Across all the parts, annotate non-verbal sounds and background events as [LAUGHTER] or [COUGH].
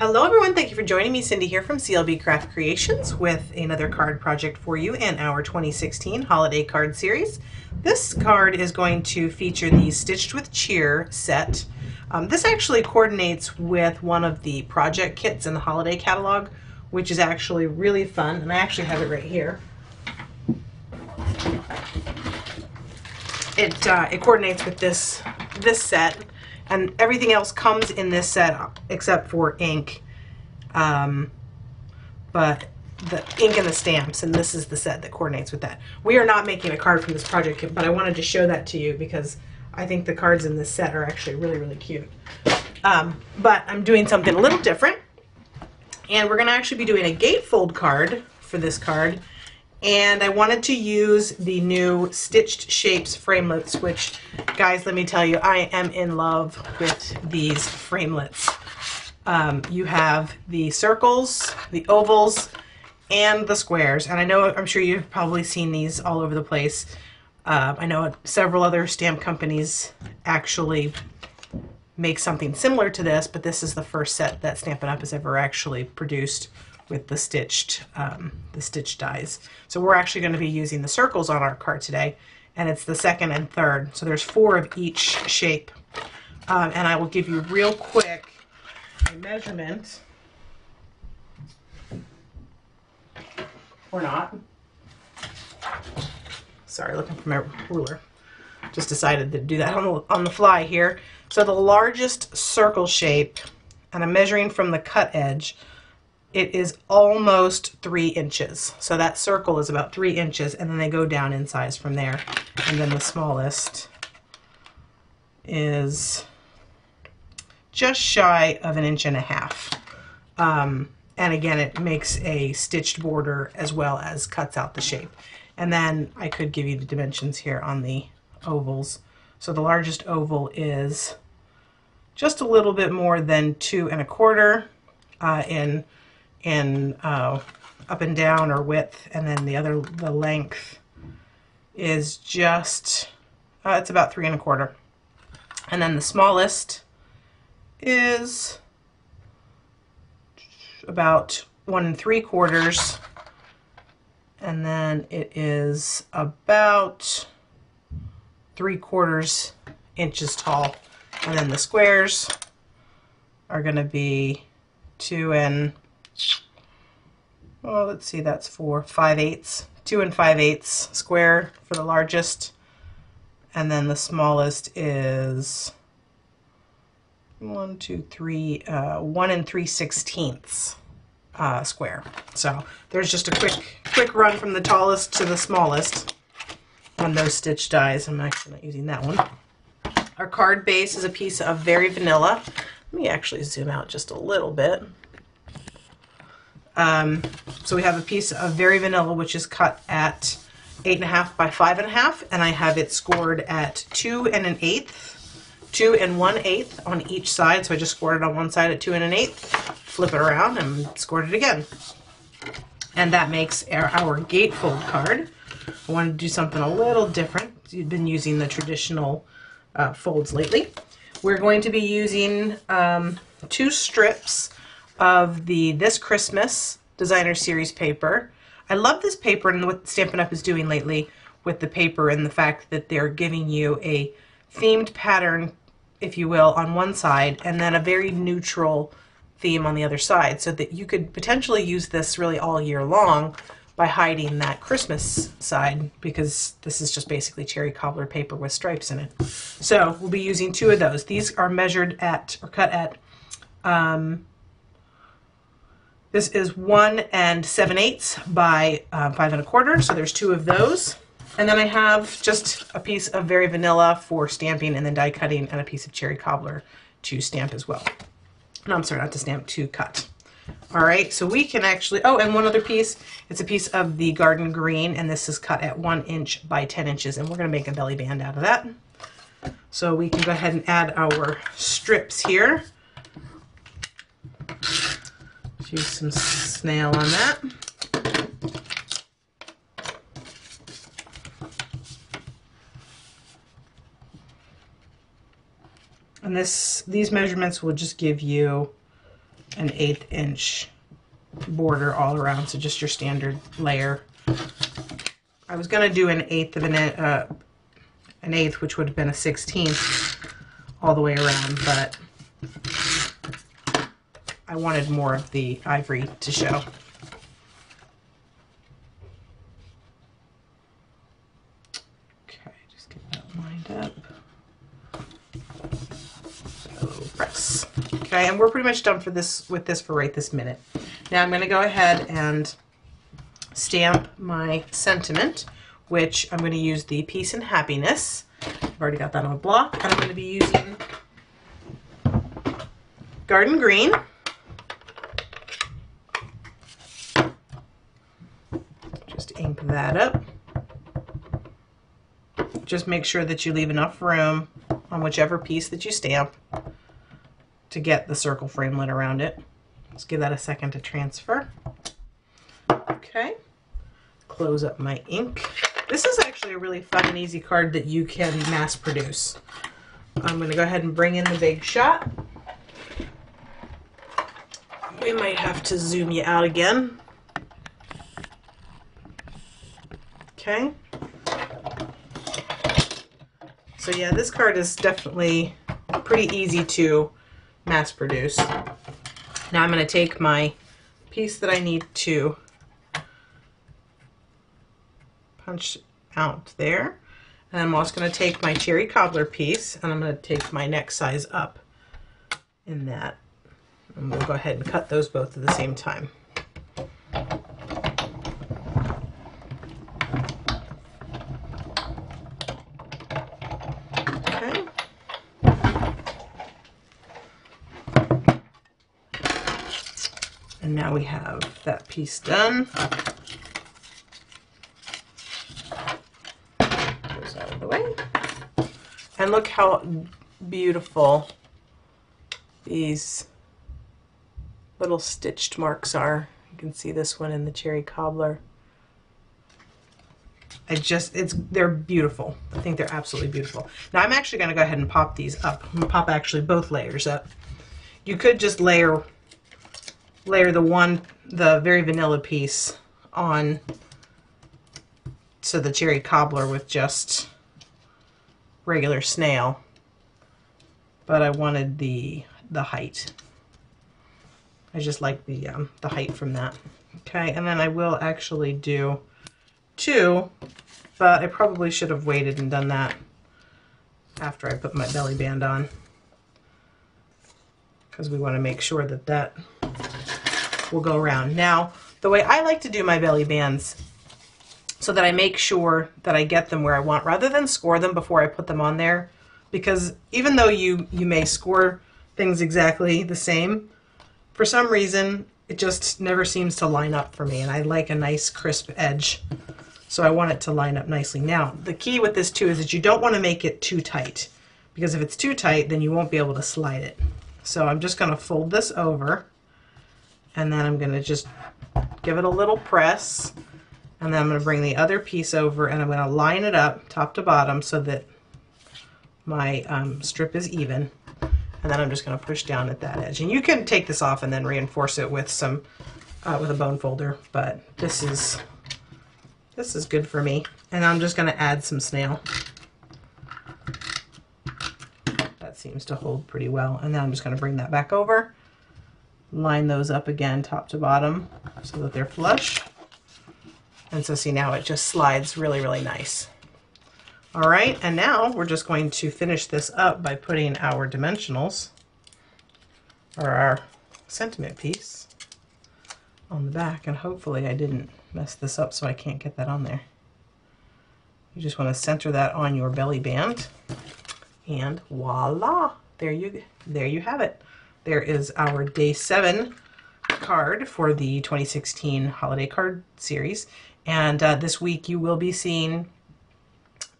Hello everyone, thank you for joining me. Cindy here from CLB Craft Creations with another card project for you in our 2016 holiday card series. This card is going to feature the Stitched with Cheer set. Um, this actually coordinates with one of the project kits in the holiday catalog, which is actually really fun, and I actually have it right here. It, uh, it coordinates with this, this set and everything else comes in this set except for ink. Um, but the ink and the stamps and this is the set that coordinates with that. We are not making a card from this project kit but I wanted to show that to you because I think the cards in this set are actually really really cute. Um, but I'm doing something a little different. And we're gonna actually be doing a gatefold card for this card and I wanted to use the new Stitched Shapes framelits, which, guys, let me tell you, I am in love with these framelits. Um, you have the circles, the ovals, and the squares. And I know, I'm sure you've probably seen these all over the place. Uh, I know several other stamp companies actually make something similar to this, but this is the first set that Stampin' Up! has ever actually produced with the stitched, um, the stitched dies. So we're actually going to be using the circles on our card today, and it's the second and third. So there's four of each shape. Um, and I will give you real quick a measurement. Or not. Sorry, looking for my ruler. Just decided to do that on the, on the fly here. So the largest circle shape, and I'm measuring from the cut edge, it is almost three inches. So that circle is about three inches and then they go down in size from there. And then the smallest is just shy of an inch and a half. Um, and again, it makes a stitched border as well as cuts out the shape. And then I could give you the dimensions here on the ovals. So the largest oval is just a little bit more than two and a quarter uh, in in uh, up and down or width, and then the other, the length is just, uh, it's about three and a quarter. And then the smallest is about one and three quarters. And then it is about three quarters inches tall. And then the squares are going to be two and well, let's see, that's four, five eighths, two and five eighths square for the largest. And then the smallest is one, two, three, uh, one and three sixteenths uh, square. So there's just a quick, quick run from the tallest to the smallest on those stitch dies. I'm actually not using that one. Our card base is a piece of Very Vanilla. Let me actually zoom out just a little bit. Um, so we have a piece of Very Vanilla, which is cut at eight and a half by five and a half, and I have it scored at two and an eighth, two and one eighth on each side. So I just scored it on one side at two and an eighth, flip it around and scored it again. And that makes our, our gatefold card. I wanted to do something a little different. You've been using the traditional uh, folds lately. We're going to be using um, two strips of the This Christmas Designer Series paper. I love this paper and what Stampin' Up! is doing lately with the paper and the fact that they're giving you a themed pattern, if you will, on one side and then a very neutral theme on the other side so that you could potentially use this really all year long by hiding that Christmas side because this is just basically cherry cobbler paper with stripes in it. So we'll be using two of those. These are measured at or cut at um, this is one and seven eighths by uh, five and a quarter, so there's two of those. And then I have just a piece of Very Vanilla for stamping and then die cutting and a piece of Cherry Cobbler to stamp as well. No, I'm sorry, not to stamp, to cut. All right, so we can actually, oh, and one other piece. It's a piece of the Garden Green, and this is cut at one inch by 10 inches, and we're gonna make a belly band out of that. So we can go ahead and add our strips here use some snail on that. And this, these measurements will just give you an eighth inch border all around. So just your standard layer. I was going to do an eighth of an, uh, an eighth, which would have been a 16th all the way around, but I wanted more of the ivory to show. Okay, just get that lined up. Press. Okay, and we're pretty much done for this with this for right this minute. Now I'm going to go ahead and stamp my sentiment, which I'm going to use the Peace and Happiness. I've already got that on a block, and I'm going to be using Garden Green. Just ink that up. Just make sure that you leave enough room on whichever piece that you stamp to get the circle framelit around it. Let's give that a second to transfer. Okay, close up my ink. This is actually a really fun and easy card that you can mass produce. I'm going to go ahead and bring in the big shot. We might have to zoom you out again. Okay. So yeah, this card is definitely pretty easy to mass produce. Now I'm going to take my piece that I need to punch out there. And I'm also going to take my cherry cobbler piece and I'm going to take my neck size up in that. And we'll go ahead and cut those both at the same time. Okay. And now we have that piece done. Goes out of the way. And look how beautiful these little stitched marks are. You can see this one in the cherry cobbler. I just, it's, they're beautiful. I think they're absolutely beautiful. Now I'm actually going to go ahead and pop these up. I'm going to pop actually both layers up. You could just layer, layer the one, the very vanilla piece on to the cherry cobbler with just regular snail. But I wanted the, the height. I just like the, um, the height from that. Okay, and then I will actually do two, but I probably should have waited and done that after I put my belly band on because we want to make sure that that will go around. Now, the way I like to do my belly bands so that I make sure that I get them where I want rather than score them before I put them on there because even though you, you may score things exactly the same, for some reason it just never seems to line up for me and I like a nice crisp edge. So I want it to line up nicely. Now, the key with this too is that you don't want to make it too tight because if it's too tight, then you won't be able to slide it. So I'm just going to fold this over and then I'm going to just give it a little press and then I'm going to bring the other piece over and I'm going to line it up top to bottom so that my um, strip is even. And then I'm just going to push down at that edge. And you can take this off and then reinforce it with some, uh, with a bone folder, but this is this is good for me. And I'm just going to add some snail. That seems to hold pretty well. And then I'm just going to bring that back over. Line those up again top to bottom so that they're flush. And so see now it just slides really, really nice. All right, and now we're just going to finish this up by putting our dimensionals, or our sentiment piece, on the back. And hopefully I didn't mess this up so I can't get that on there. You just want to center that on your belly band and voila, there you, there you have it. There is our day seven card for the 2016 holiday card series. And uh, this week you will be seeing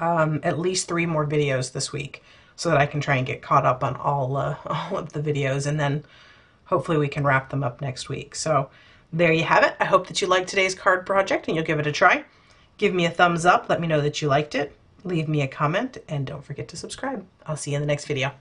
um, at least three more videos this week so that I can try and get caught up on all, uh, [LAUGHS] all of the videos and then hopefully we can wrap them up next week. So there you have it. I hope that you liked today's card project and you'll give it a try. Give me a thumbs up. Let me know that you liked it. Leave me a comment and don't forget to subscribe. I'll see you in the next video.